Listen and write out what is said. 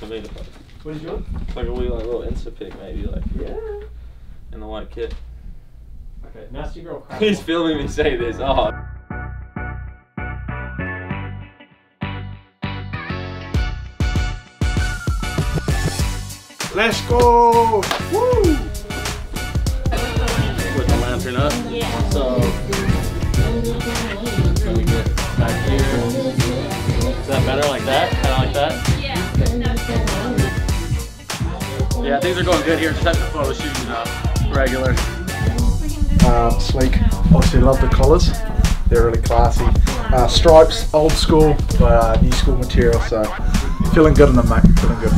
for me to post. What are you doing? Like a wee like little Insta pic maybe like Yeah. in the white kit. Okay, nasty girl. crack He's filming me say this. Oh. Let's go! Woo! Put the lantern up. Yeah. So let me get back here. Is that better like that? Kind of like that? Yeah. Things are going good here. Just having a photo shoot, you know, regular. Uh, sleek. Obviously love the collars. They're really classy. Uh, stripes, old school, but uh, new school material. So feeling good on them, mate. Feeling good.